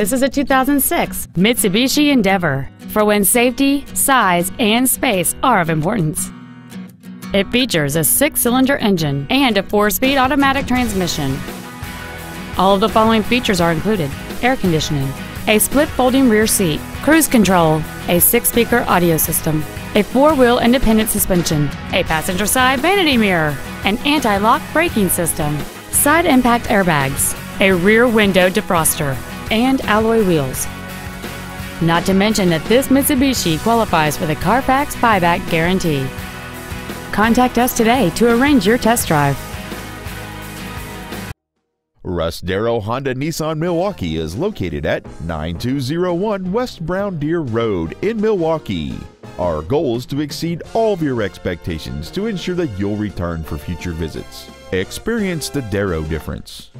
This is a 2006 Mitsubishi Endeavor for when safety, size, and space are of importance. It features a six-cylinder engine and a four-speed automatic transmission. All of the following features are included. Air conditioning, a split folding rear seat, cruise control, a six-speaker audio system, a four-wheel independent suspension, a passenger side vanity mirror, an anti-lock braking system, side impact airbags, a rear window defroster, and alloy wheels. Not to mention that this Mitsubishi qualifies for the Carfax buyback guarantee. Contact us today to arrange your test drive. Russ Darrow Honda Nissan Milwaukee is located at 9201 West Brown Deer Road in Milwaukee. Our goal is to exceed all of your expectations to ensure that you'll return for future visits. Experience the Darrow difference.